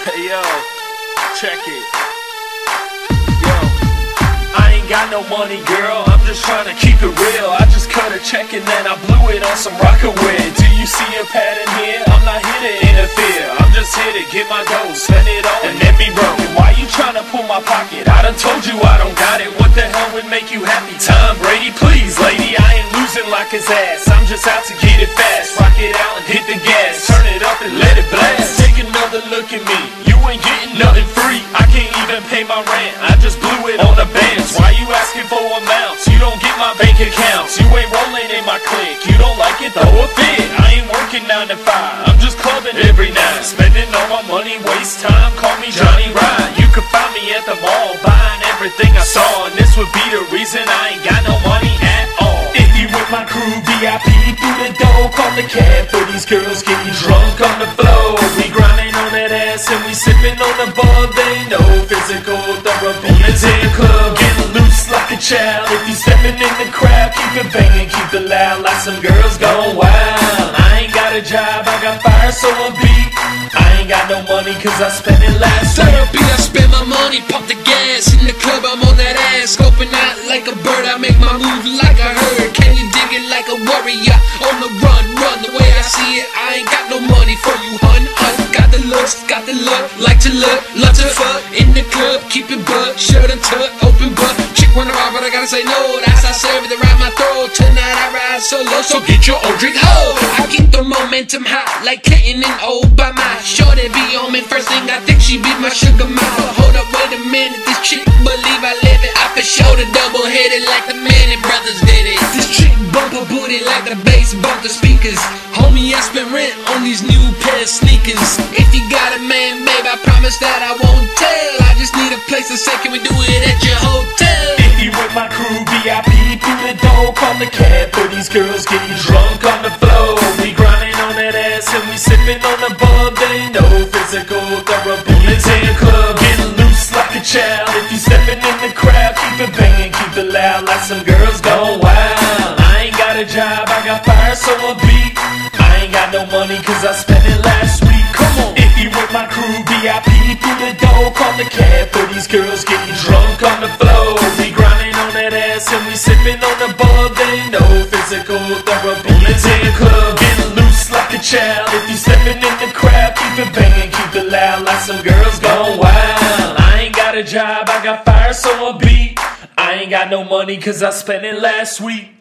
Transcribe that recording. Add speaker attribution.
Speaker 1: Hey yo, check it. Yo, I ain't got no money, girl. I'm just trying to keep it real. I just cut a check and then I blew it on some rockaway. Do you see a pattern here? I'm not here to interfere. I'm just here to get my dough, spend it my pocket? I done told you I don't got it. What the hell would make you happy? Tom Brady, please, lady. I ain't losing like his ass. I'm just out to get it fast. Rock it out and hit the gas. Turn it up and let it blast. Take another look at me. You ain't getting nothing free. I can't even pay my rent. I just blew it on the bands. Why you asking for amounts? You don't get my bank accounts. You ain't rolling in my clique. You don't like it, throw a fit. I ain't working nine to five. I'm just clubbing every night. Spending all my money, waste time. Call me Johnny Ride. Everything I saw. And this would be the reason I ain't got no money at all. If you with my crew, VIP through the door, call the cab for these girls getting drunk on the floor. We grinding on that ass and we sipping on the bug. They know Phyzical Thurapy in the club, getting loose like a child. If you stepping in the crowd, keep it banging, keep it loud like some girls gone wild. I ain't got a job, I got fire, so I'm beat. I ain't got no money cause I spent it last.
Speaker 2: Thurapy, I spend my money, pump the Got the look, like to look, love to fuck. In the club, keep it butt, shirt untucked, open butt. Chick wanna ride, but I gotta say no That's I serve it around my throat. Tonight I ride solo, so get your own drink, ho. I keep the momentum high, like Clinton and Obama. Shorty be on me, first thing I think she be my sugar mama. Hold up, wait a minute, this chick believe I live it. I for sure the double headed like the Manning brothers did it. This chick bump her booty like the bass bump the speakers Homie, I spent rent on these new pair of sneakers If you got a man, babe, I promise that I won't tell I just need a place to say, can we do it at your hotel?
Speaker 1: If you with my crew, VIP through the door, call the cab for these girls getting drunk on the floor. We grinding on that ass and we sipping on the bub. They know Phyzical job, I got fire, so I beat. I ain't got no money cause I spent it last week. Come on, if you with my crew, VIP through the door, call the cab for these girls getting drunk on the floor. We grinding on that ass and we sipping on the bub. They know Phyzical Thurapy is in the club, getting loose like a child. If you stepping in the crowd, keep it banging, keep it loud like some girls gone wild. I ain't got a job, I got fire, so I beat. I ain't got no money cause I spent it last week.